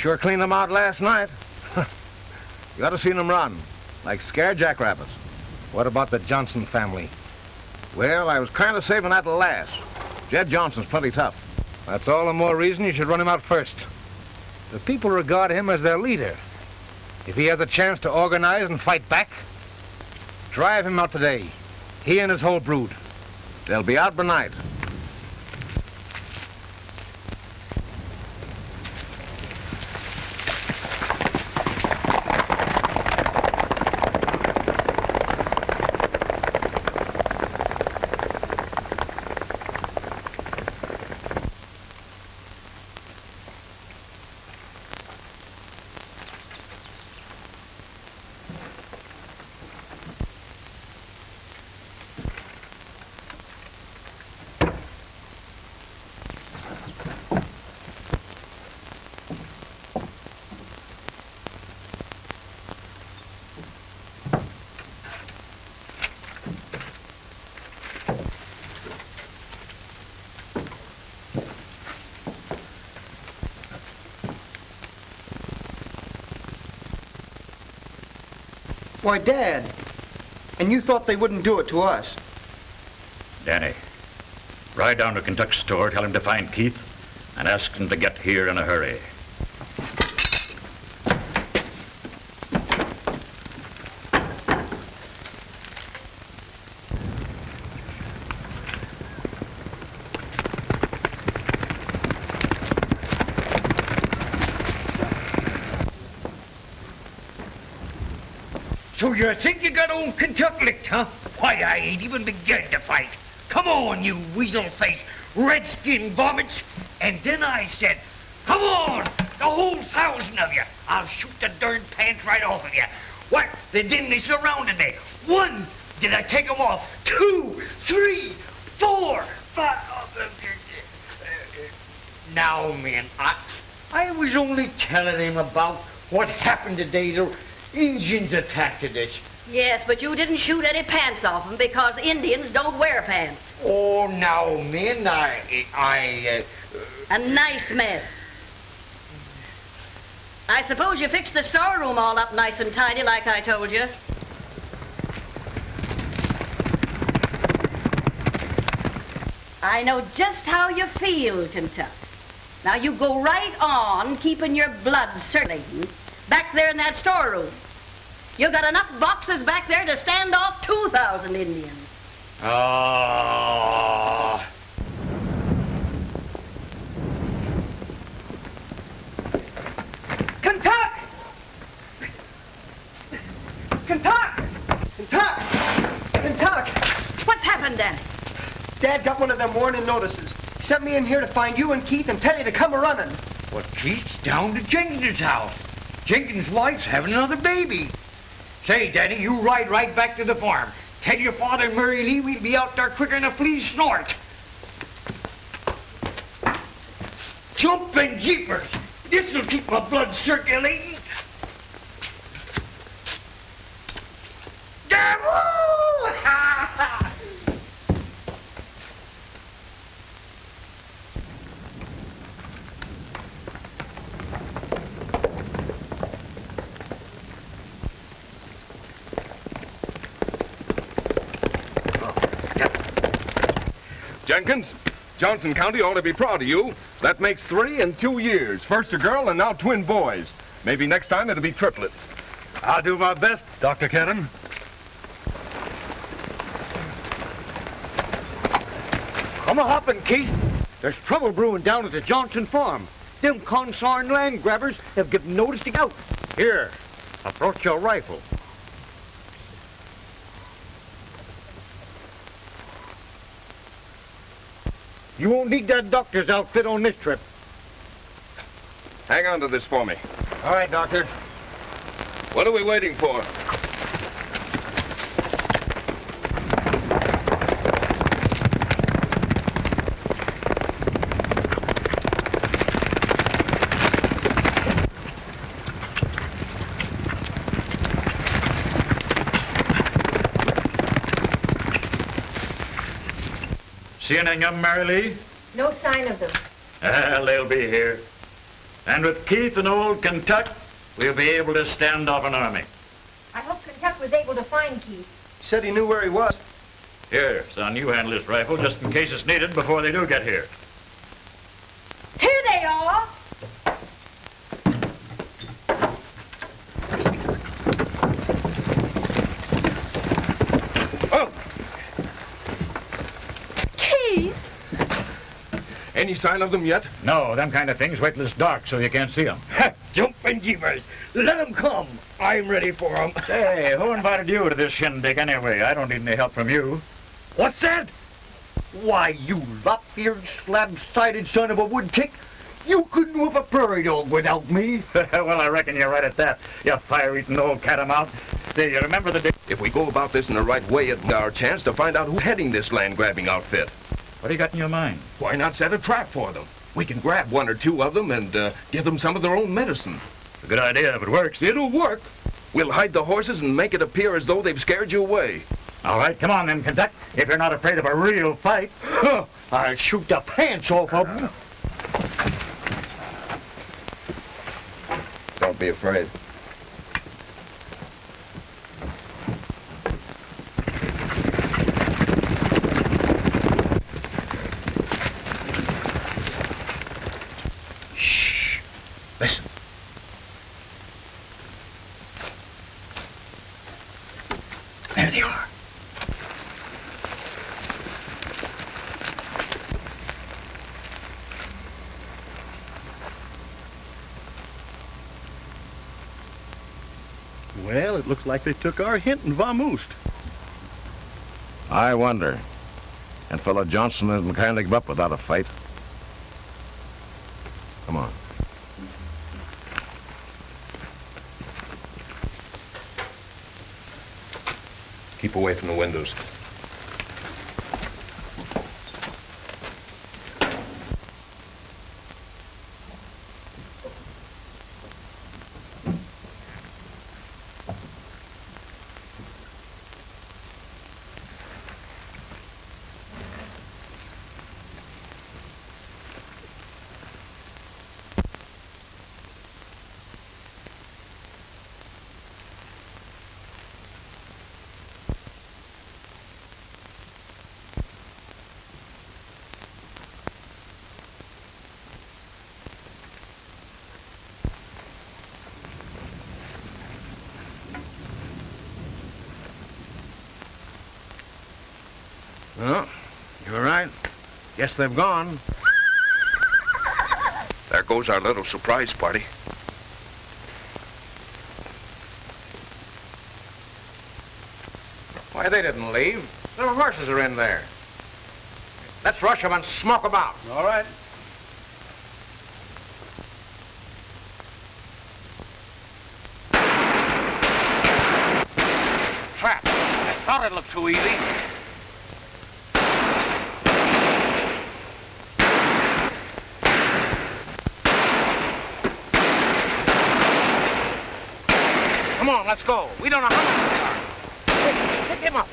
Sure cleaned them out last night. you ought to seen them run, like scared jackrabbits. What about the Johnson family? Well, I was kind of saving that to last. Jed Johnson's plenty tough. That's all the more reason you should run him out first. The people regard him as their leader. If he has a chance to organize and fight back, drive him out today. He and his whole brood. They'll be out by night. Why, Dad. And you thought they wouldn't do it to us. Danny, ride down to Kentucky store, tell him to find Keith, and ask him to get here in a hurry. You think you got old Kentucky licked, huh? Why, I ain't even begun to fight. Come on, you weasel-faced, redskin vomits. And then I said, come on, the whole thousand of you. I'll shoot the darn pants right off of you. What? Then, then they surrounded me. One, did I take 'em off? Two, three, four, five. Oh, now, man, I, I was only telling him about what happened today. The Indians attacked us. Yes, but you didn't shoot any pants off them because Indians don't wear pants. Oh, now, man, I, I, uh, A nice mess. I suppose you fixed the storeroom all up nice and tidy like I told you. I know just how you feel, Kentucky. Now you go right on keeping your blood circulating back there in that storeroom. you've got enough boxes back there to stand off 2,000 Indians. Ah. Kentucky! Kentucky! Kentucky! Kentucky! What's happened, Danny? Dad got one of them warning notices. He sent me in here to find you and Keith and tell you to come a running. Well, Keith's down to Jenkins' house. Jenkins' wife's having another baby. Say, Danny, you ride right back to the farm. Tell your father and Mary Lee we'll be out there quicker than a flea snort. Jumping jeepers! This'll keep my blood circulating. Devil! Jenkins, Johnson County ought to be proud of you. That makes three in two years. First a girl and now twin boys. Maybe next time it'll be triplets. I'll do my best, Dr. Kenton. Come a hoppin', Keith. There's trouble brewing down at the Johnson farm. Them consarn land grabbers have given notice to go. Here, I brought you rifle. You won't need that doctor's outfit on this trip. Hang on to this for me. All right, Doctor. What are we waiting for? See any young Mary Lee? No sign of them. Well, they'll be here. And with Keith and old Kentuck, we'll be able to stand off an army. I hope Kentuck was able to find Keith. He said he knew where he was. Here, son, you handle this rifle just in case it's needed before they do get here. Here they are. Oh, Keith? Any sign of them yet? No, them kind of things wait till it's dark so you can't see them. Jumping jeepers. Let 'em come. I'm ready for for 'em. Hey, who invited you to this shindig anyway? I don't need any help from you. What's that? Why, you lop-eared, slab-sided son of a woodtick. You couldn't whip a prairie dog without me. well, I reckon you're right at that. You fire-eating old catamount. Say, you remember the day... If we go about this in the right way, it's our chance to find out who's heading this land-grabbing outfit. What do you got in your mind? Why not set a trap for them? We can grab one or two of them and uh, give them some of their own medicine. A good idea if it works. It'll work. We'll hide the horses and make it appear as though they've scared you away. All right, come on then, Kentuck. If you're not afraid of a real fight. Huh, I'll shoot the pants off of 'em. Don't be afraid. Shh. Listen. There they are. Well, it looks like they took our hint and vamoosed. I wonder. And fellow Johnson isn't kind to give up without a fight. Come on. Keep away from the windows. Well, you're right. Guess they've gone. There goes our little surprise party. Why, they didn't leave. Their horses are in there. Let's rush them and smoke them out. All right. Trap. I thought it looked too easy. Come on, let's go. We don't know how many there are. Pick, pick him up.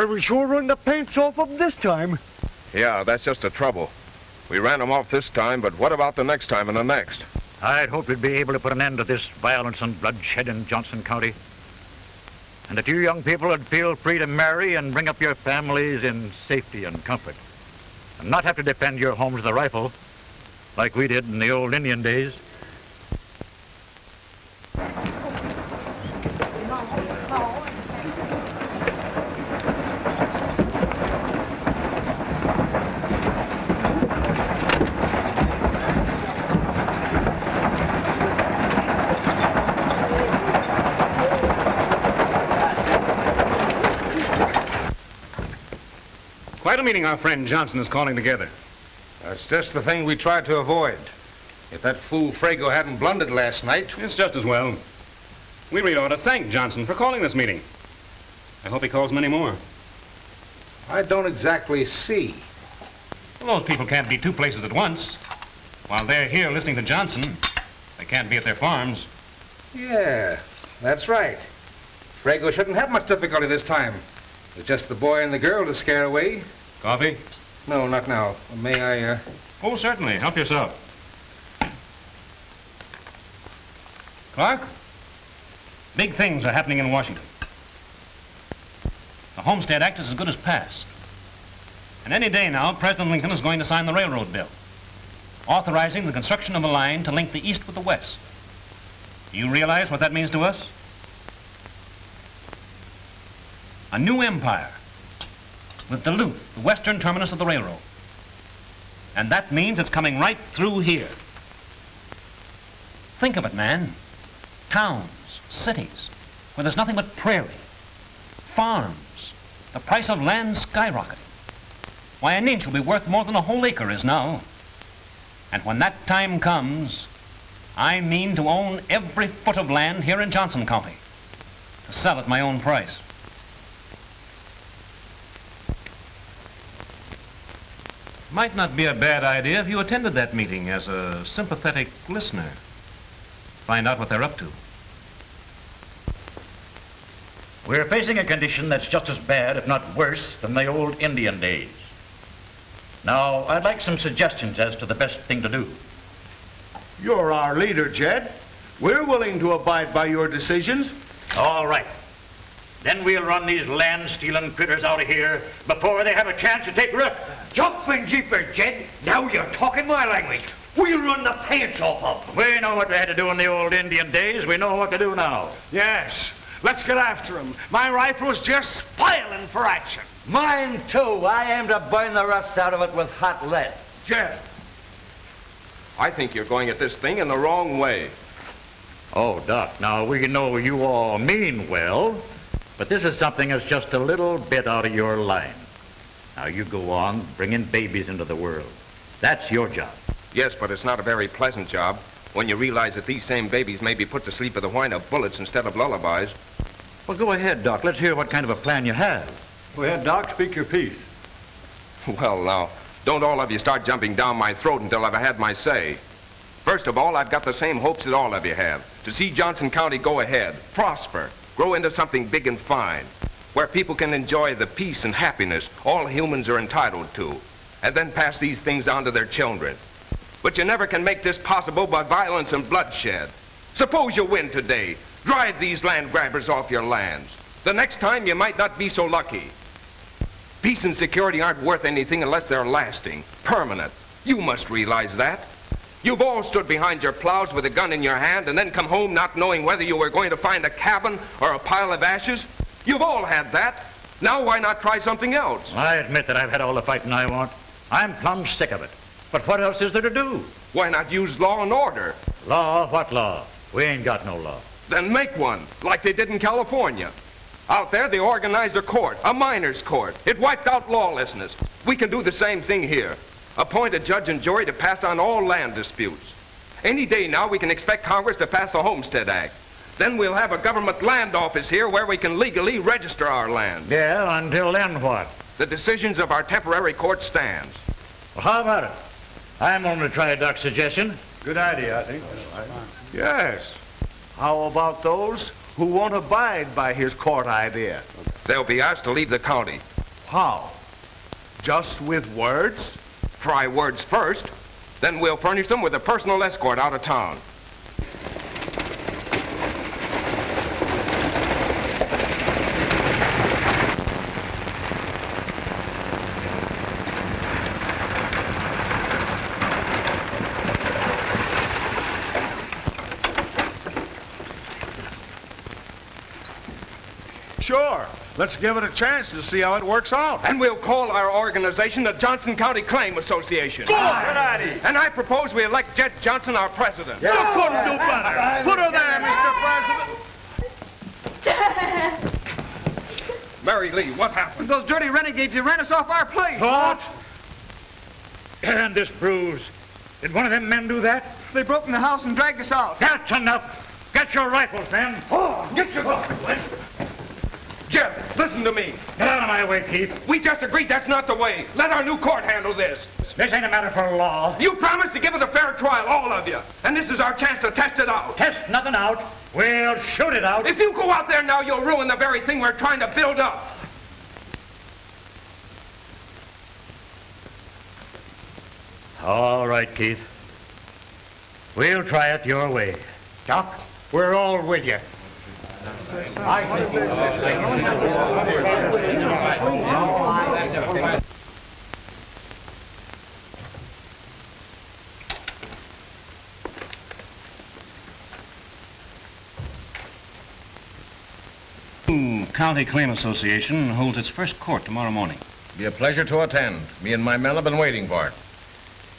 Well, we sure run the pants off of 'em this time. Yeah, that's just the trouble. We ran them off this time, but what about the next time and the next? I'd hoped we'd be able to put an end to this violence and bloodshed in Johnson County. And that you young people would feel free to marry and bring up your families in safety and comfort. And not have to defend your homes with a rifle, like we did in the old Indian days. Meeting our friend Johnson is calling together. That's just the thing we tried to avoid. If that fool Frago hadn't blundered last night. It's just as well. We really ought to thank Johnson for calling this meeting. I hope he calls many more. I don't exactly see. Well, those people can't be two places at once. While they're here listening to Johnson, they can't be at their farms. Yeah, that's right. Frago shouldn't have much difficulty this time. It's just the boy and the girl to scare away. Coffee? No, not now. May I, uh... Oh, certainly. Help yourself. Clark, big things are happening in Washington. The Homestead Act is as good as passed. And any day now, President Lincoln is going to sign the railroad bill, authorizing the construction of a line to link the East with the West. Do you realize what that means to us? A new empire with Duluth, the western terminus of the railroad. And that means it's coming right through here. Think of it, man. Towns, cities, where there's nothing but prairie, farms, the price of land skyrocketing. Why, an inch will be worth more than a whole acre is now. And when that time comes, I mean to own every foot of land here in Johnson County, to sell at my own price. Might not be a bad idea if you attended that meeting as a sympathetic listener. Find out what they're up to. We're facing a condition that's just as bad, if not worse, than the old Indian days. Now, I'd like some suggestions as to the best thing to do. You're our leader, Jed. We're willing to abide by your decisions. All right. Then we'll run these land-stealing critters out of here before they have a chance to take root. Jumping jeepers, Jed. Now you're talking my language. We'll run the pants off of them. We know what we had to do in the old Indian days. We know what to do now. Yes. Let's get after him. My rifle's just spoiling for action. Mine, too. I aim to burn the rust out of it with hot lead. Jed, I think you're going at this thing in the wrong way. Oh, Doc, now we know you all mean well, but this is something that's just a little bit out of your line. Now you go on bringing babies into the world. That's your job. Yes, but it's not a very pleasant job when you realize that these same babies may be put to sleep with the whine of bullets instead of lullabies. Well, go ahead, Doc. Let's hear what kind of a plan you have. Go ahead, Doc. Speak your piece. Well, now, don't all of you start jumping down my throat until I've had my say. First of all, I've got the same hopes that all of you have to see Johnson County go ahead, prosper, grow into something big and fine, where people can enjoy the peace and happiness all humans are entitled to, and then pass these things on to their children. But you never can make this possible by violence and bloodshed. Suppose you win today. Drive these land grabbers off your lands. The next time you might not be so lucky. Peace and security aren't worth anything unless they're lasting, permanent. You must realize that. You've all stood behind your plows with a gun in your hand and then come home not knowing whether you were going to find a cabin or a pile of ashes. You've all had that. Now why not try something else? I admit that I've had all the fighting I want. I'm plumb sick of it. But what else is there to do? Why not use law and order? Law? What law? We ain't got no law. Then make one, like they did in California. Out there, they organized a court, a miners' court. It wiped out lawlessness. We can do the same thing here. Appoint a judge and jury to pass on all land disputes. Any day now, we can expect Congress to pass the Homestead Act. Then we'll have a government land office here where we can legally register our land. Yeah, until then what? The decisions of our temporary court stands. Well, how about it? I'm going to try Doc's suggestion. Good idea, I think. Yes. How about those who won't abide by his court idea? They'll be asked to leave the county. How? Just with words? Try words first, then we'll furnish them with a personal escort out of town. Sure. Let's give it a chance to see how it works out. And we'll call our organization the Johnson County Claim Association. Good idea. And I propose we elect Jed Johnson our president. You couldn't do better. Put her there, Mr. President. Mary Lee, what happened? Those dirty renegades, they ran us off our place. What? And this bruise. Did one of them men do that? They broke in the house and dragged us out. That's enough. Get your rifles, men. Oh, get your Jed, listen to me. Get out of my way, Keith. We just agreed that's not the way. Let our new court handle this. This ain't a matter for law. You promised to give it a fair trial, all of you. And this is our chance to test it out. Test nothing out. We'll shoot it out. If you go out there now, you'll ruin the very thing we're trying to build up. All right, Keith. We'll try it your way. Doc, we're all with you. County Claim Association holds its first court tomorrow morning. Be a pleasure to attend. Me and my men have been waiting for it.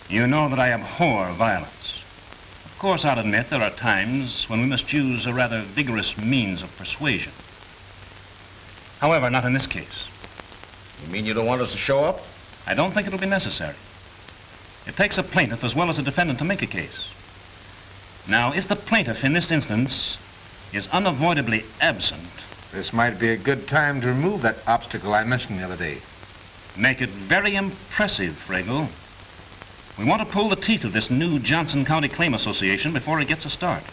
You know that I abhor violence. Of course, I'll admit there are times when we must use a rather vigorous means of persuasion. However, not in this case. You mean you don't want us to show up? I don't think it'll be necessary. It takes a plaintiff as well as a defendant to make a case. Now, if the plaintiff in this instance is unavoidably absent, This might be a good time to remove that obstacle I mentioned the other day. make it very impressive, Frago. We want to pull the teeth of this new Johnson County Claim Association before it gets a start.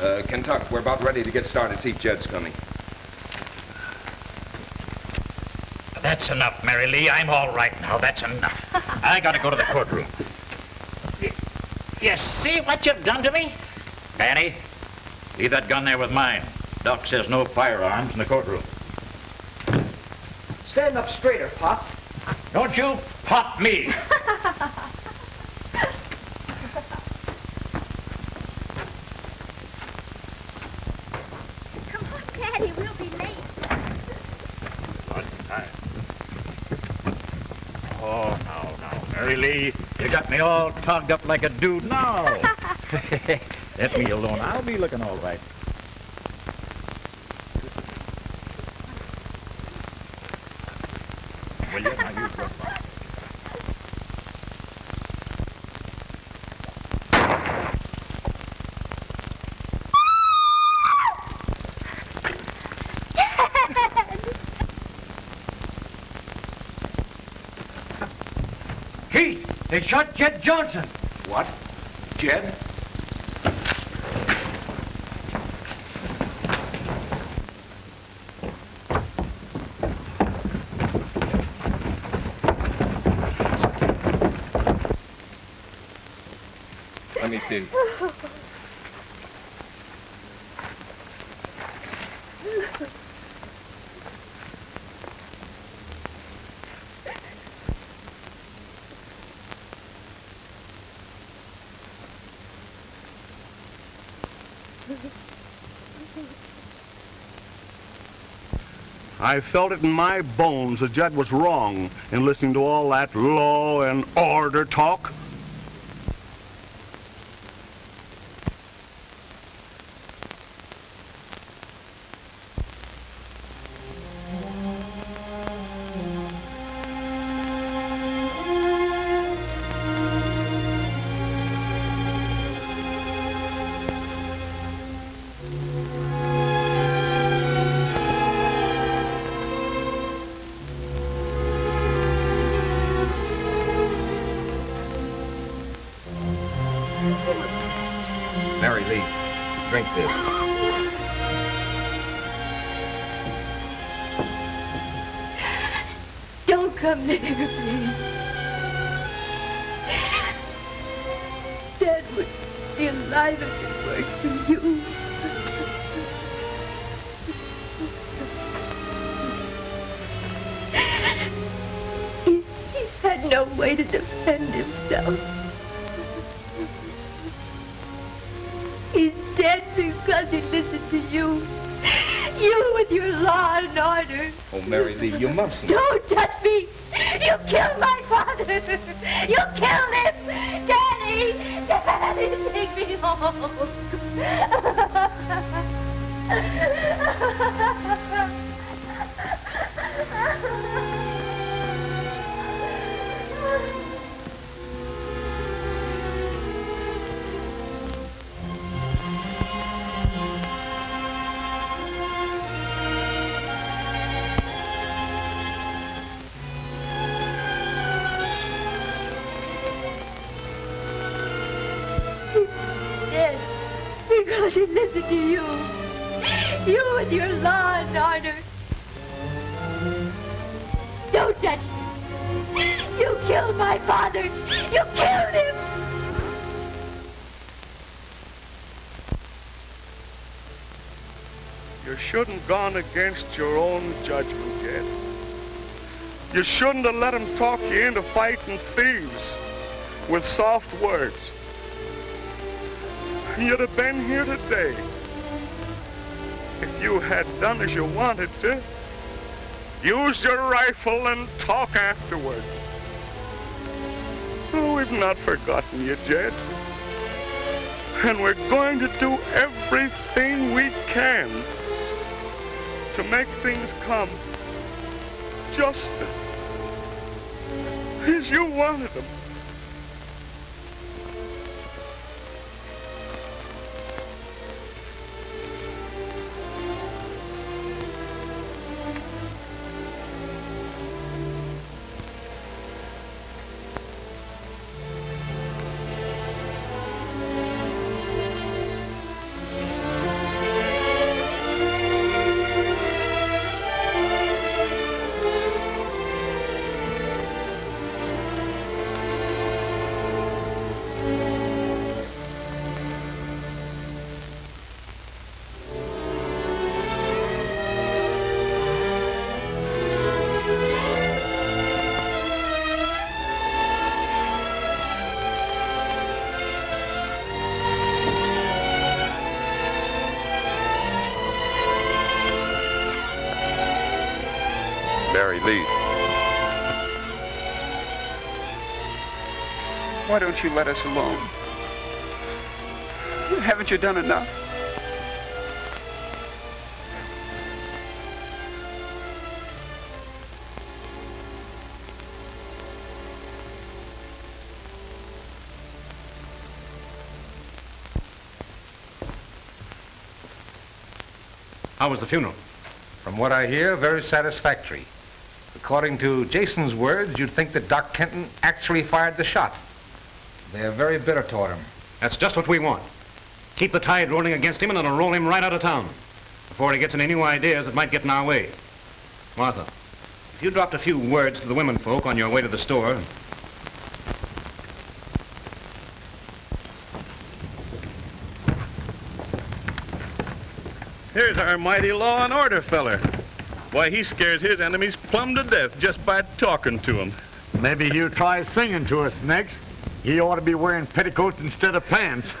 Uh, Kentucky, we're about ready to get started. See if Jed's coming. That's enough, Mary Lee. I'm all right now. That's enough. I gotta go to the courtroom. You see what you've done to me? Danny, leave that gun there with mine. Doc says no firearms in the courtroom. Stand up straighter, Pop. Don't you pop me. Come on, Daddy, we'll be late. What time? Oh, no, no. Mary Lee, you got me all togged up like a dude now. Let me alone. I'll be looking all right. Will you? Now, you look. Keith, they shot Jed Johnson. What? Jed? Let me see. I felt it in my bones that Judd was wrong in listening to all that law and order talk. He's dead because he listened to you. You with your law and order. Oh, Mary Lee, you mustn't. Don't touch me! You killed my father! You killed him! Daddy! Daddy, take me home! shouldn't have gone against your own judgment, Jed. You shouldn't have let him talk you into fighting thieves with soft words. You'd have been here today if you had done as you wanted to. Use your rifle and talk afterward. Oh, we've not forgotten you, Jed. And we're going to do everything we can to make things come just as you wanted them. Why don't you let us alone? Haven't you done enough? How was the funeral? From what I hear, very satisfactory. According to Jason's words, you'd think that Doc Kenton actually fired the shot. They're very bitter toward him. That's just what we want. Keep the tide rolling against him and it'll roll him right out of town before he gets any new ideas that might get in our way. Martha, if you dropped a few words to the women folk on your way to the store, Here's our mighty law and order feller. Why, he scares his enemies plumb to death just by talking to them. Maybe you try singing to us next. He ought to be wearing petticoats instead of pants.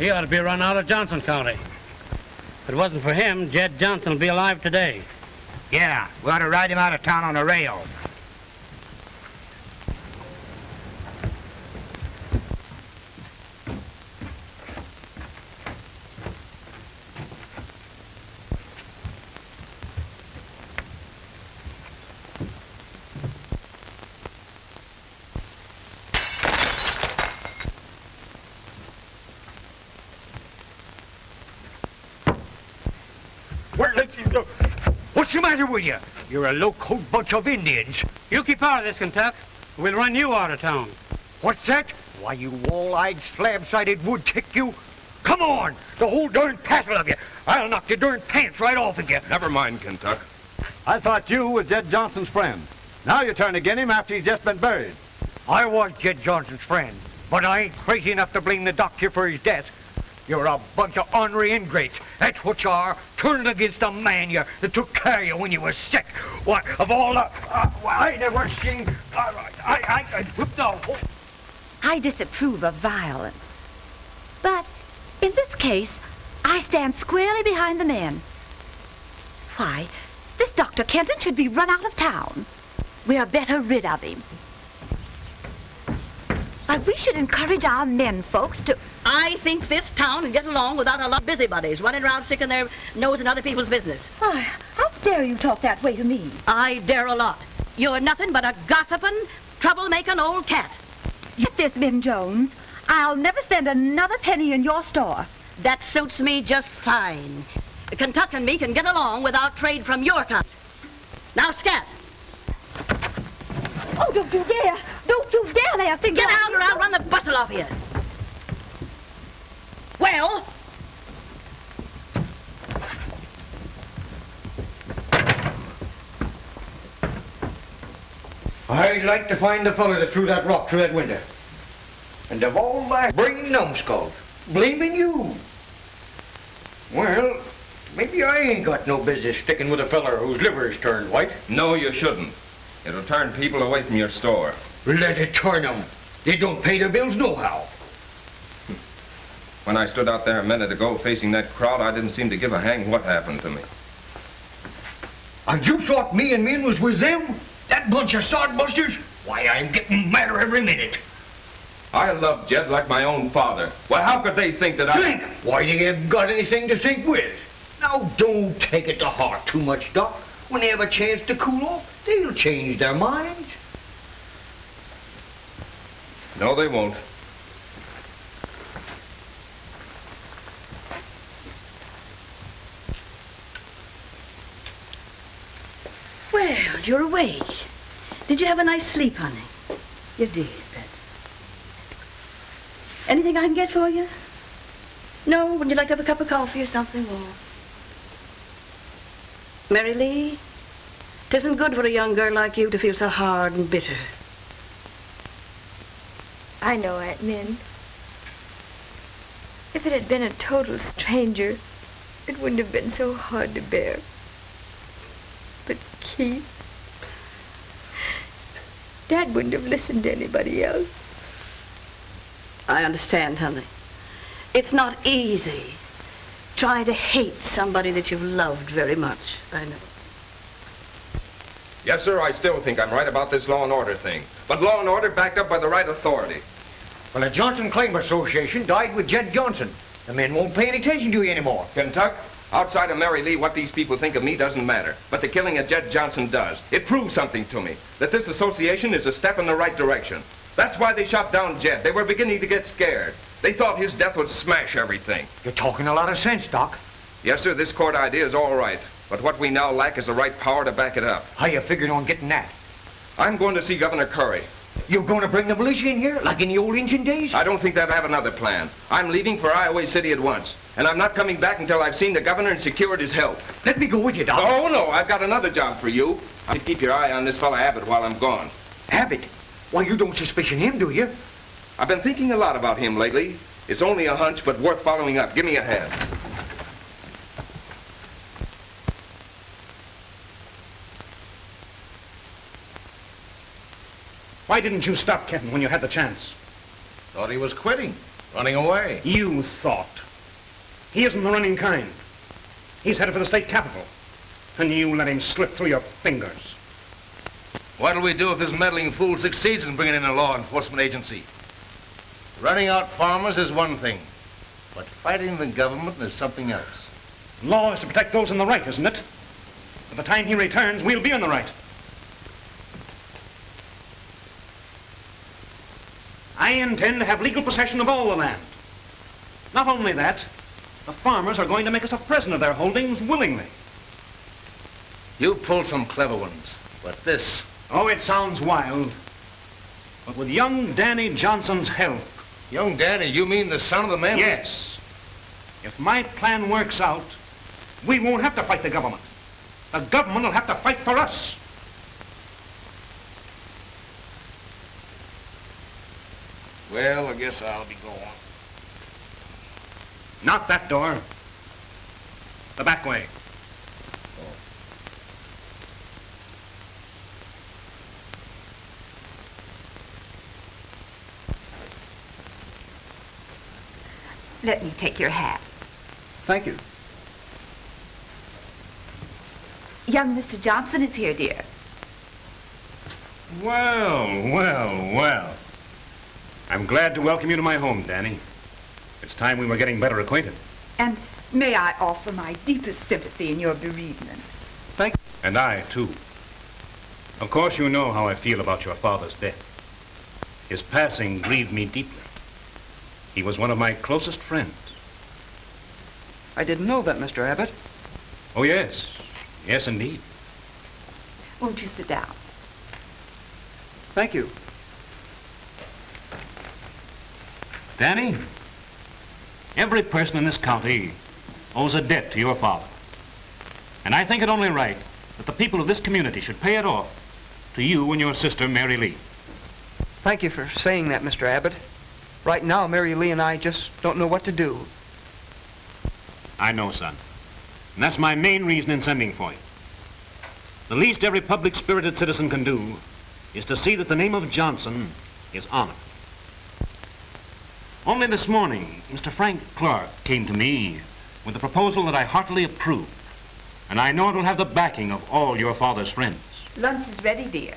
He ought to be run out of Johnson County. If it wasn't for him, Jed Johnson would be alive today. Yeah, we ought to ride him out of town on a rail. Where let you go? What's the matter with you? You're a low-coat bunch of Indians. You keep out of this, Kentuck. We'll run you out of town. What's that? Why, you wall-eyed, slab-sided woodtick, you. Come on, the whole darn passel of you. I'll knock your darn pants right off of you. Never mind, Kentuck. I thought you was Jed Johnson's friend. Now you turn against him after he's just been buried. I was Jed Johnson's friend, but I ain't crazy enough to blame the doctor for his death. You're a bunch of ornery ingrates. That's what you are, turning against the man you, that took care of you when you were sick. Why, of all the... Uh, well, I never seen... I, I, I, I whole... I disapprove of violence. But in this case, I stand squarely behind the men. Why, this Dr. Kenton should be run out of town. We are better rid of him. But we should encourage our men folks to... I think this town can get along without a lot of busybodies running around sticking their nose in other people's business. Why, how dare you talk that way to me? I dare a lot. You're nothing but a gossiping, trouble-making old cat. Get this, Ben Jones. I'll never spend another penny in your store. That suits me just fine. Kentucky and me can get along without trade from your kind. Now, scat. Oh, don't you dare! Don't you dare there, think Get out or I'll run the bustle off you. Well, I'd like to find the fellow that threw that rock through that window. And of all my brain numbskulls, blaming you. Well, maybe I ain't got no business sticking with a feller whose liver's turned white. No, you shouldn't. It'll turn people away from your store. Let it turn 'em. They don't pay their bills nohow. When I stood out there a minute ago facing that crowd, I didn't seem to give a hang what happened to me. And you thought me and Min was with them? That bunch of sodbusters? Why, I'm getting madder every minute. I love Jed like my own father. Well, how could they think that I... Think? Why, they haven't got anything to think with. Now, don't take it to heart too much, Doc. When they have a chance to cool off, they'll change their minds. No, they won't. You're awake. Did you have a nice sleep, honey? You did. That's... Anything I can get for you? No? Would you like to have a cup of coffee or something? Or... Mary Lee, it isn't good for a young girl like you to feel so hard and bitter. I know, Aunt Min. If it had been a total stranger, it wouldn't have been so hard to bear. But Keith... Dad wouldn't have listened to anybody else. I understand, honey. It's not easy trying to hate somebody that you've loved very much. I know. Yes, sir, I still think I'm right about this law and order thing. But law and order backed up by the right authority. Well, the Johnson Claim Association died with Jed Johnson. The men won't pay any attention to you anymore. Kentuck, outside of Mary Lee, what these people think of me doesn't matter. But the killing of Jed Johnson does. It proves something to me. That this association is a step in the right direction. That's why they shot down Jed. They were beginning to get scared. They thought his death would smash everything. You're talking a lot of sense, Doc. Yes, sir, this court idea is all right. But what we now lack is the right power to back it up. How you figuring on getting that? I'm going to see Governor Curry. You're going to bring the militia in here, like in the old Indian days? I don't think they'd have another plan. I'm leaving for Iowa City at once. And I'm not coming back until I've seen the governor and secured his help. Let me go with you, Doc. Oh, no, I've got another job for you. You keep your eye on this fella Abbott while I'm gone. Abbott? Why, you don't suspicion him, do you? I've been thinking a lot about him lately. It's only a hunch, but worth following up. Give me a hand. Why didn't you stop Kenton when you had the chance? Thought he was quitting, running away. You thought. He isn't the running kind. He's headed for the state capital. And you let him slip through your fingers. What'll we do if this meddling fool succeeds in bringing in a law enforcement agency? Running out farmers is one thing, but fighting the government is something else. Law is to protect those in the right, isn't it? By the time he returns, we'll be in the right. I intend to have legal possession of all the land. Not only that, the farmers are going to make us a present of their holdings willingly. You pulled some clever ones, but this... Oh, it sounds wild. But with young Danny Johnson's help... Young Danny, you mean the son of the man? Yes. If my plan works out, we won't have to fight the government. The government will have to fight for us. Well, I guess I'll be going. Not that door. The back way. Let me take your hat. Thank you. Young Mr. Johnson is here, dear. Well, well, well. I'm glad to welcome you to my home, Danny. It's time we were getting better acquainted. And may I offer my deepest sympathy in your bereavement. Thank you. And I, too. Of course, you know how I feel about your father's death. His passing grieved me deeply. He was one of my closest friends. I didn't know that, Mr. Abbott. Oh, yes. Yes, indeed. Won't you sit down? Thank you. Danny, every person in this county owes a debt to your father. And I think it only right that the people of this community should pay it off to you and your sister, Mary Lee. Thank you for saying that, Mr. Abbott. Right now, Mary Lee and I just don't know what to do. I know, son. And that's my main reason in sending for you. The least every public-spirited citizen can do is to see that the name of Johnson is honored. Only this morning, Mr. Frank Clark came to me with a proposal that I heartily approve. And I know it will have the backing of all your father's friends. Lunch is ready, dear.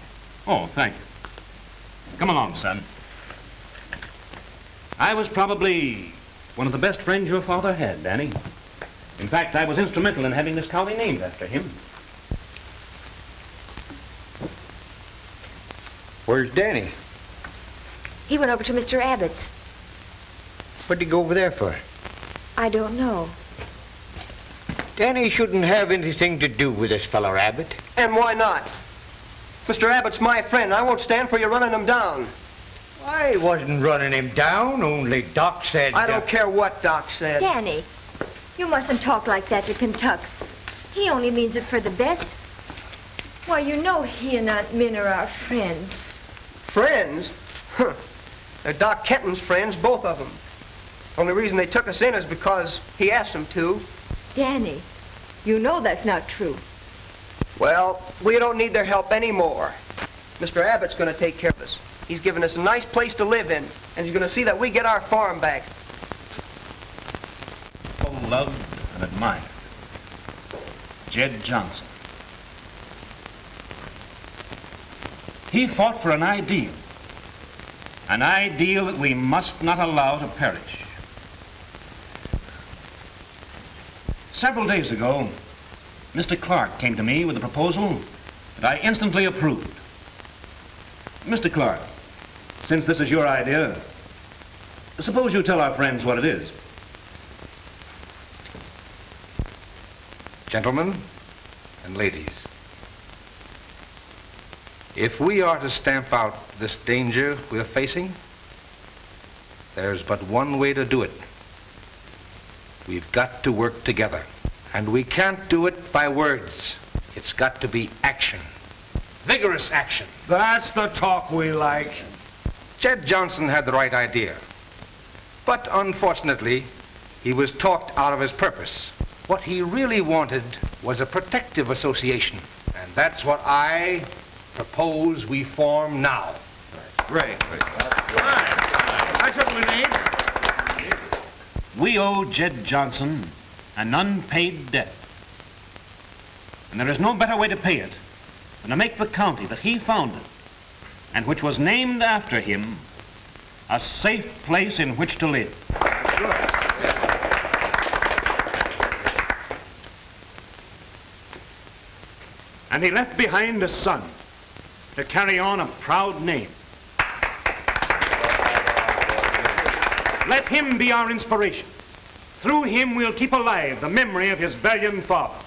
Oh, thank you. Come along, son. I was probably one of the best friends your father had, Danny. In fact, I was instrumental in having this county named after him. Where's Danny? He went over to Mr. Abbott's. What'd he go over there for? I don't know. Danny shouldn't have anything to do with this fellow Abbott. And why not? Mr. Abbott's my friend. I won't stand for you running him down. I wasn't running him down, only Doc said... I don't uh, care what Doc said. Danny, you mustn't talk like that to Kentuck. He only means it for the best. Why, you know he and Aunt Min are our friends. Friends? Huh. They're Doc Kenton's friends, both of them. Only reason they took us in is because he asked them to. Danny, you know that's not true. Well, we don't need their help anymore. Mr. Abbott's going to take care of us. He's given us a nice place to live in, and he's going to see that we get our farm back. So loved and admired. Jed Johnson. He fought for an ideal. An ideal that we must not allow to perish. Several days ago, Mr. Clark came to me with a proposal that I instantly approved. Mr. Clark, since this is your idea, suppose you tell our friends what it is. Gentlemen and ladies, if we are to stamp out this danger we're facing, there's but one way to do it. We've got to work together. And we can't do it by words. It's got to be action. Vigorous action. That's the talk we like. Jed Johnson had the right idea. But unfortunately, he was talked out of his purpose. What he really wanted was a protective association. And that's what I propose we form now. Great, great. That's what we need. We owe Jed Johnson an unpaid debt. And there is no better way to pay it than to make the county that he founded and which was named after him a safe place in which to live. And he left behind a son to carry on a proud name. Let him be our inspiration. Through him, we'll keep alive the memory of his valiant father.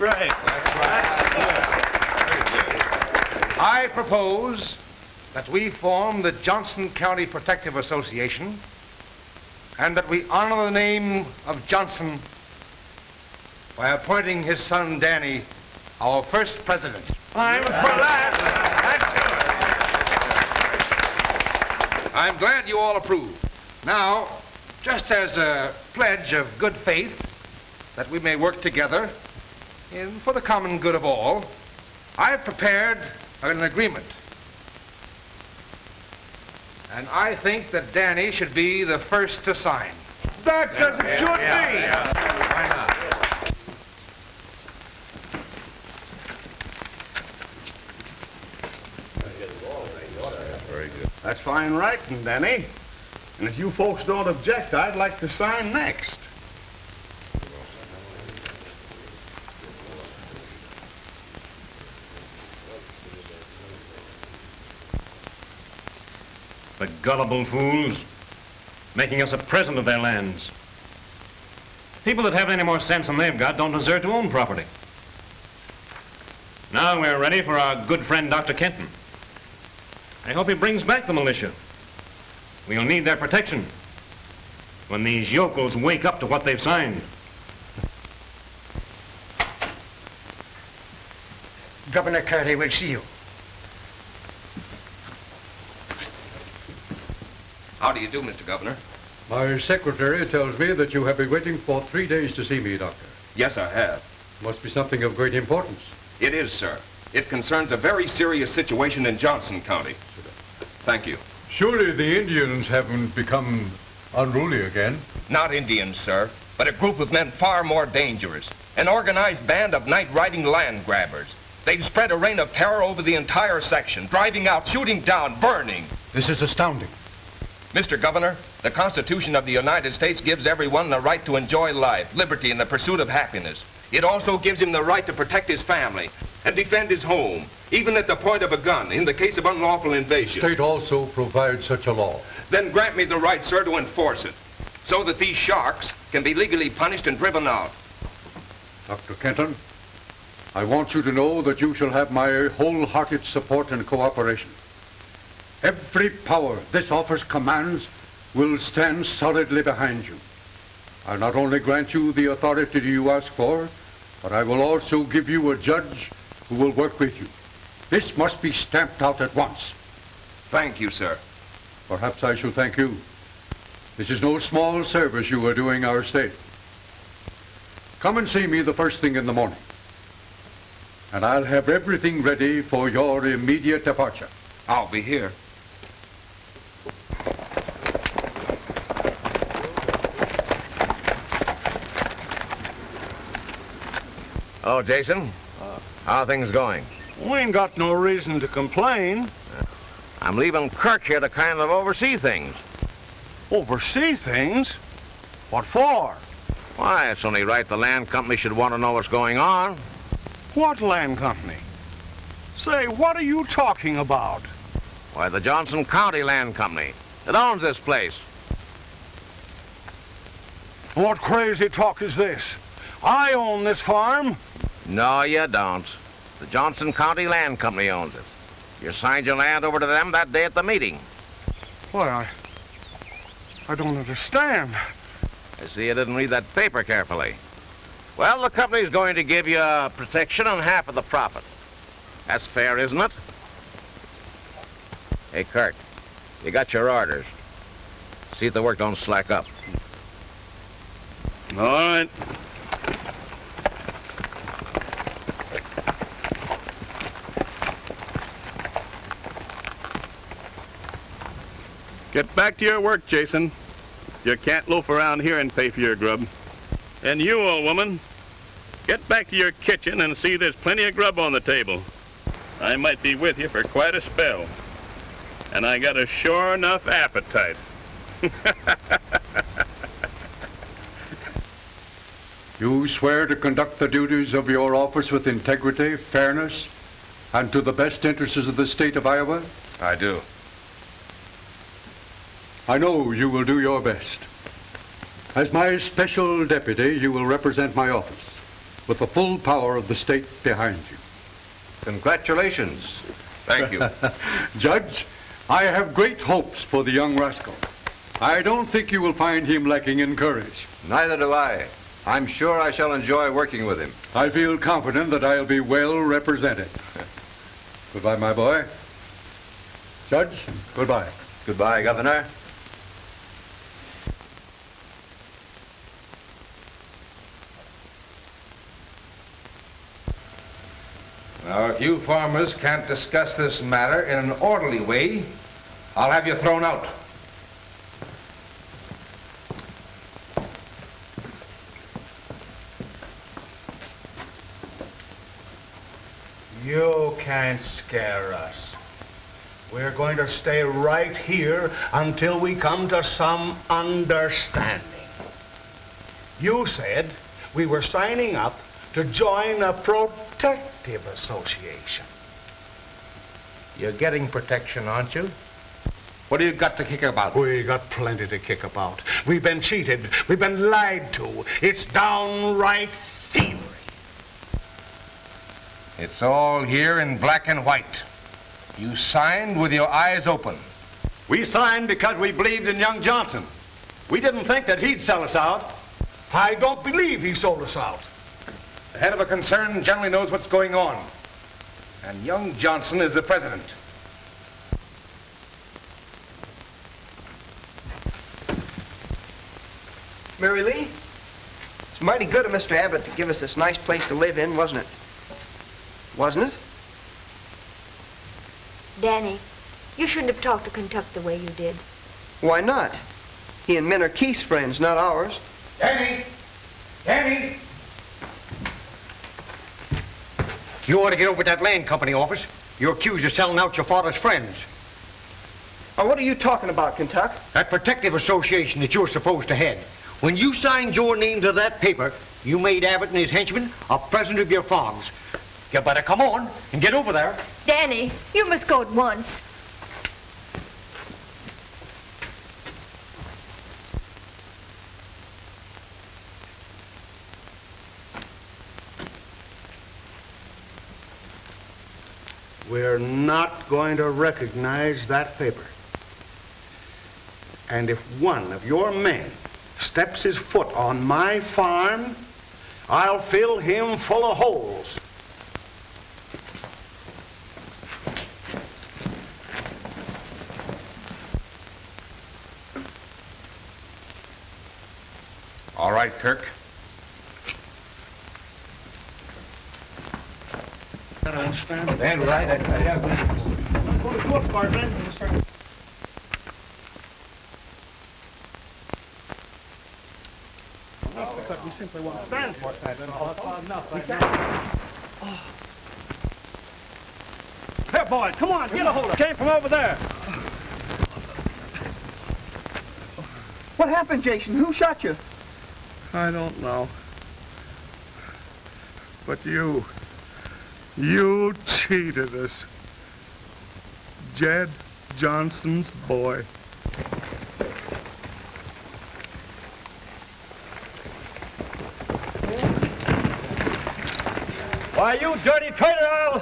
Right. That's right. I propose that we form the Johnson County Protective Association and that we honor the name of Johnson by appointing his son Danny our first president. I'm for that. That's I'm glad you all approve. Now, just as a pledge of good faith that we may work together in, for the common good of all, I've prepared an agreement. And I think that Danny should be the first to sign. As it should be. Why not? Very good. That's fine writing, Danny. And if you folks don't object, I'd like to sign next. The gullible fools, making us a present of their lands. People that have any more sense than they've got don't deserve to own property. Now we're ready for our good friend Dr. Kenton. I hope he brings back the militia. We'll need their protection when these yokels wake up to what they've signed. Governor Curley will see you. How do you do, Mr. Governor? My secretary tells me that you have been waiting for three days to see me, Doctor. Yes, I have. Must be something of great importance. It is, sir. It concerns a very serious situation in Johnson County. Thank you. Surely the Indians haven't become unruly again. Not Indians, sir, but a group of men far more dangerous. An organized band of night-riding land grabbers. They've spread a reign of terror over the entire section, driving out, shooting down, burning. This is astounding. Mr. Governor, the Constitution of the United States gives everyone the right to enjoy life, liberty, and the pursuit of happiness. It also gives him the right to protect his family and defend his home, even at the point of a gun, in the case of unlawful invasion. The state also provides such a law. Then grant me the right, sir, to enforce it, so that these sharks can be legally punished and driven out. Dr. Kenton, I want you to know that you shall have my wholehearted support and cooperation. Every power this office commands will stand solidly behind you. I'll not only grant you the authority you ask for, but I will also give you a judge who will work with you. This must be stamped out at once. Thank you, sir. Perhaps I shall thank you. This is no small service you are doing our state. Come and see me the first thing in the morning. And I'll have everything ready for your immediate departure. I'll be here. Oh, Jason, how are things going? We ain't got no reason to complain. Uh, I'm leaving Kirk here to kind of oversee things. Oversee things? What for? Why, it's only right the land company should want to know what's going on. What land company? Say, what are you talking about? Why, the Johnson County Land Company. It owns this place. What crazy talk is this? I own this farm. No, you don't. The Johnson County Land Company owns it. You signed your land over to them that day at the meeting. Why, I... I don't understand. I see you didn't read that paper carefully. Well, the company's going to give you uh, protection on half of the profit. That's fair, isn't it? Hey, Kurt, you got your orders. See if the work don't slack up. All right. Get back to your work, Jason. You can't loaf around here and pay for your grub. And you, old woman, get back to your kitchen and see there's plenty of grub on the table. I might be with you for quite a spell. And I got a sure enough appetite. You swear to conduct the duties of your office with integrity, fairness, and to the best interests of the state of Iowa? I do. I know you will do your best. As my special deputy, you will represent my office with the full power of the state behind you. Congratulations. Thank you. Judge, I have great hopes for the young rascal. I don't think you will find him lacking in courage. Neither do I. I'm sure I shall enjoy working with him. I feel confident that I'll be well represented. goodbye, my boy. Judge, goodbye. Goodbye, Governor. If you farmers can't discuss this matter in an orderly way, I'll have you thrown out. You can't scare us. We're going to stay right here until we come to some understanding. You said we were signing up to join a protective association. You're getting protection, aren't you? What do you got to kick about? We got plenty to kick about. We've been cheated. We've been lied to. It's downright thievery. It's all here in black and white. You signed with your eyes open. We signed because we believed in young Johnson. We didn't think that he'd sell us out. I don't believe he sold us out. The head of a concern generally knows what's going on. And young Johnson is the president. Mary Lee, it's mighty good of Mr. Abbott to give us this nice place to live in, wasn't it? Wasn't it? Danny, you shouldn't have talked to Kentuck the way you did. Why not? He and Min are Keith's friends, not ours. Danny! Danny! You ought to get over to that land company office. You're accused of selling out your father's friends. Now, what are you talking about, Kentuck? That protective association that you're supposed to head. When you signed your name to that paper, you made Abbott and his henchmen a present of your farms. You better come on and get over there. Danny, you must go at once. We're not going to recognize that paper. And if one of your men steps his foot on my farm, I'll fill him full of holes. All right, Kirk. I don't understand. Stand right I, at that. Go to court, Bartlett. Because we simply won't stand for it. We can't. Here, boys, come on, get a hold of it. Came from over there. What happened, Jason? Who shot you? I don't know. But you, you cheated us. Jed Johnson's boy. Why, you dirty traitor, I'll...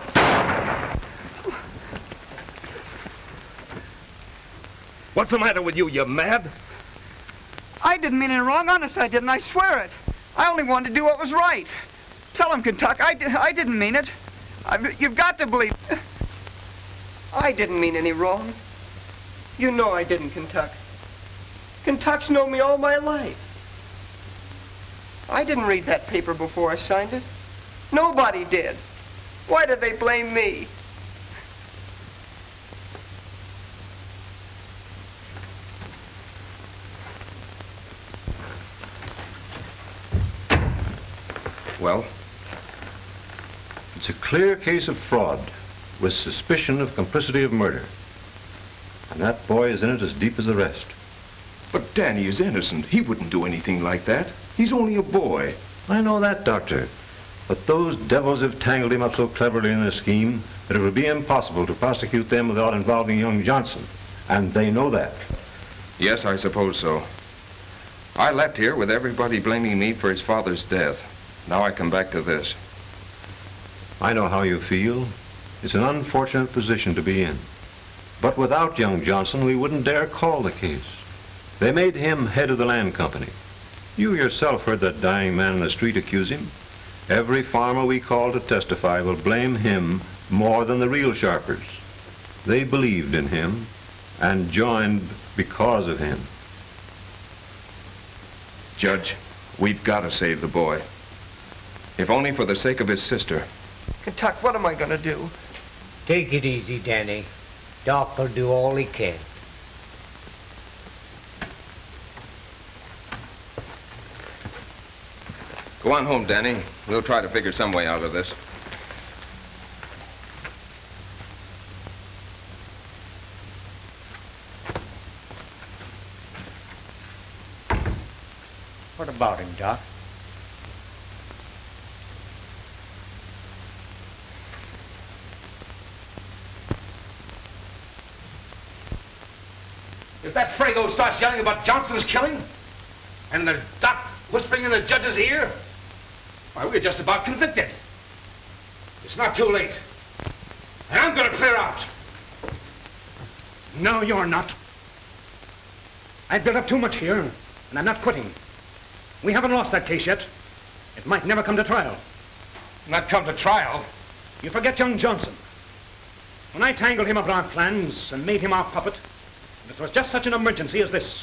What's the matter with you? You mad? I didn't mean any wrong. Honest, I didn't. I swear it. I only wanted to do what was right. Tell him, Kentuck. I, di- I didn't mean it. I, you've got to believe. I didn't mean any wrong. You know I didn't, Kentuck. Kentuck's known me all my life. I didn't read that paper before I signed it. Nobody did. Why do they blame me? Well, it's a clear case of fraud with suspicion of complicity of murder. And that boy is in it as deep as the rest. But Danny is innocent. He wouldn't do anything like that. He's only a boy. I know that, Doctor. But those devils have tangled him up so cleverly in this scheme that it would be impossible to prosecute them without involving young Johnson. And they know that. Yes, I suppose so. I left here with everybody blaming me for his father's death. Now I come back to this. I know how you feel. It's an unfortunate position to be in. But without young Johnson, we wouldn't dare call the case. They made him head of the land company. You yourself heard that dying man in the street accuse him. Every farmer we call to testify will blame him more than the real sharpers. They believed in him and joined because of him. Judge, we've got to save the boy. If only for the sake of his sister. Kentuck, what am I going to do? Take it easy, Danny. Doc will do all he can. Go on home, Danny. We'll try to figure some way out of this. What about him, Doc? That starts yelling about Johnson's killing, and the doc whispering in the judge's ear, why, we're just about convicted. It's not too late. And I'm going to clear out. No, you're not. I've built up too much here, and I'm not quitting. We haven't lost that case yet. It might never come to trial. Not come to trial? You forget young Johnson. When I tangled him up in our plans and made him our puppet, it was just such an emergency as this.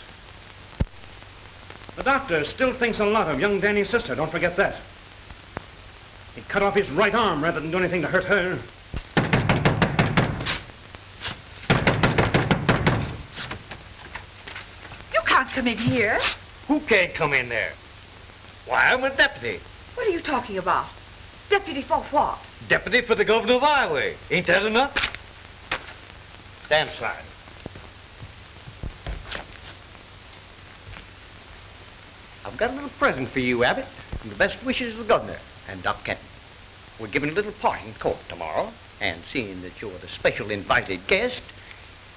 The doctor still thinks a lot of young Danny's sister, don't forget that. He cut off his right arm rather than do anything to hurt her. You can't come in here. Who can't come in there? Why, I'm a deputy. What are you talking about? Deputy for what? Deputy for the governor of Iowa. Ain't that enough? Stand aside. I've got a little present for you, Abbott, and the best wishes of the governor and Doc Kenton. We're giving a little party in court tomorrow, and seeing that you're the special invited guest,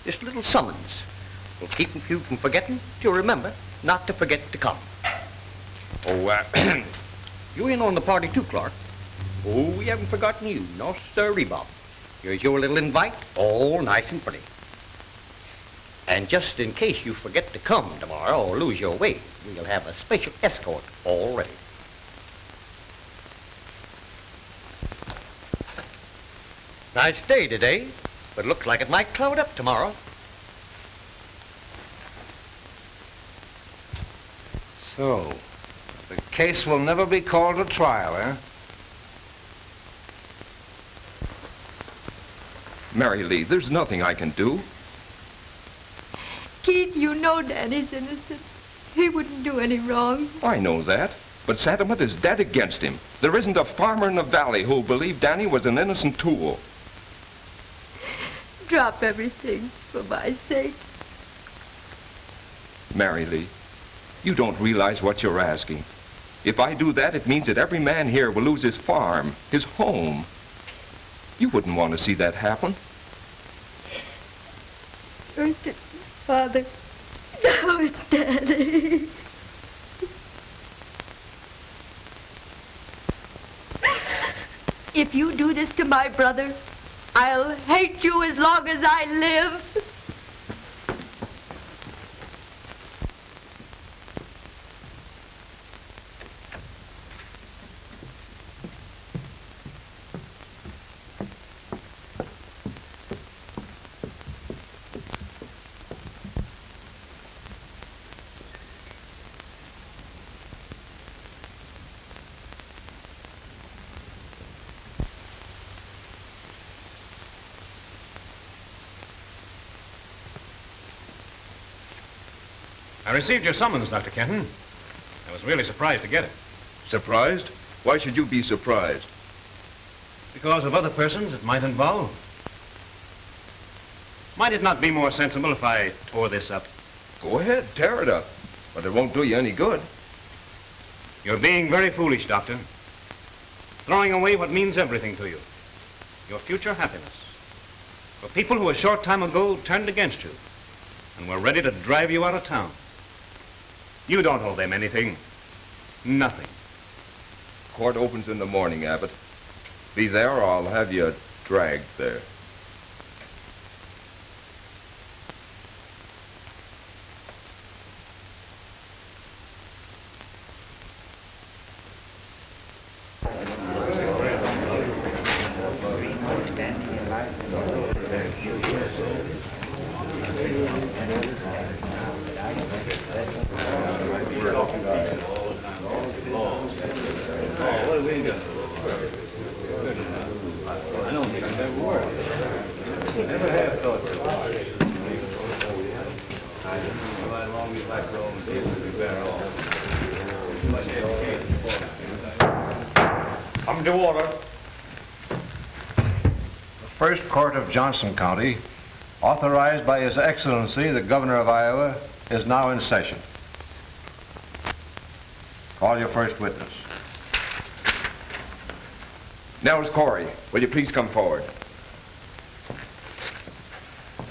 this little summons will keep you from forgetting to remember not to forget to come. Oh, uh, you in on the party too, Clark? Oh, we haven't forgotten you. No, sirree, Bob. Here's your little invite, all nice and pretty. And just in case you forget to come tomorrow or lose your way, we'll have a special escort all ready. Nice day today, but looks like it might cloud up tomorrow. So, the case will never be called a trial, eh? Mary Lee, there's nothing I can do. Keith, you know Danny's innocent. He wouldn't do any wrong. I know that. But sentiment is dead against him. There isn't a farmer in the valley who'll believe Danny was an innocent tool. Drop everything for my sake. Mary Lee, you don't realize what you're asking. If I do that, it means that every man here will lose his farm, his home. You wouldn't want to see that happen. First it's Father. Now it's Daddy. If you do this to my brother, I'll hate you as long as I live. Received your summons, Dr. Kenton. I was really surprised to get it. Surprised? Why should you be surprised? Because of other persons it might involve. Might it not be more sensible if I tore this up? Go ahead, tear it up. But it won't do you any good. You're being very foolish, Doctor. Throwing away what means everything to you. Your future happiness. For people who a short time ago turned against you and were ready to drive you out of town. You don't owe them anything. Nothing. Court opens in the morning, Abbott. Be there or I'll have you dragged there. What do we got? Come to order. The First Court of Johnson County, authorized by His Excellency the Governor of Iowa, is now in session. Call your first witness. Nels Corey, will you please come forward?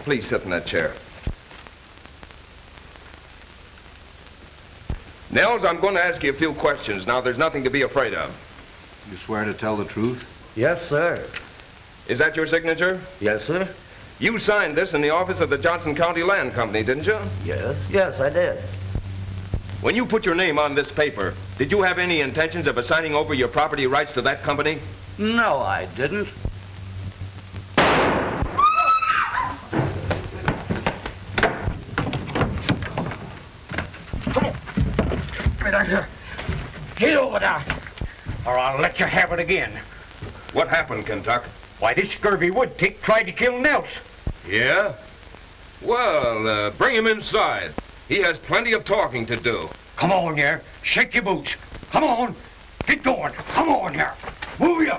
Please sit in that chair. Nels, I'm going to ask you a few questions. Now, there's nothing to be afraid of. You swear to tell the truth? Yes, sir. Is that your signature? Yes, sir. You signed this in the office of the Johnson County Land Company, didn't you? Yes, yes, I did. When you put your name on this paper, did you have any intentions of assigning over your property rights to that company? No, I didn't. Get out here. Get over there, or I'll let you have it again. What happened, Kentuck? Why, this scurvy wood tick tried to kill Nels. Yeah? Well, uh, bring him inside. He has plenty of talking to do. Come on here. Shake your boots. Come on. Get going. Come on here. Move you.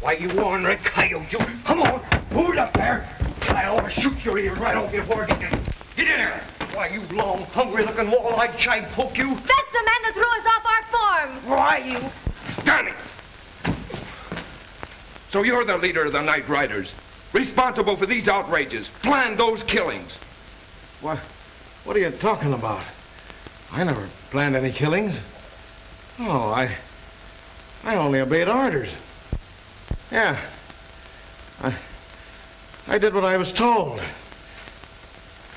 Why, you ornery coyote, you. Come on. Move it up there. I ought to shoot your ears right off before I get you. Get in there. Why, you long, hungry-looking wall-eyed chide poke you. That's the man that threw us off our farm. Why, you... Danny! So you're the leader of the Night Riders, responsible for these outrages, planned those killings. What, what are you talking about? I never planned any killings. Oh, I... I only obeyed orders. Yeah. I... I did what I was told.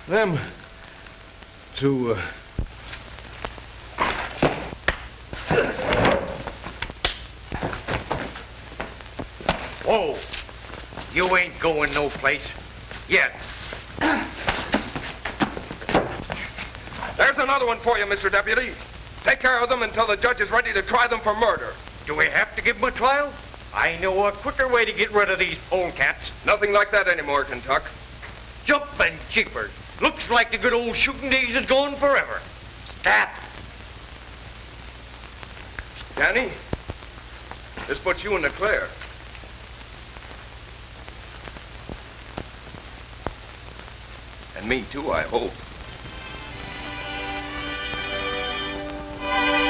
Them... to... Uh, Whoa. You ain't going no place. Yet. There's another one for you, Mr. Deputy. Take care of them until the judge is ready to try them for murder. Do we have to give them a trial? I know a quicker way to get rid of these polecats. Nothing like that anymore, Kentuck. Jumping jeepers. Looks like the good old shooting days is gone forever. Stop. Danny, this puts you in the clear. And me too, I hope. Thank you.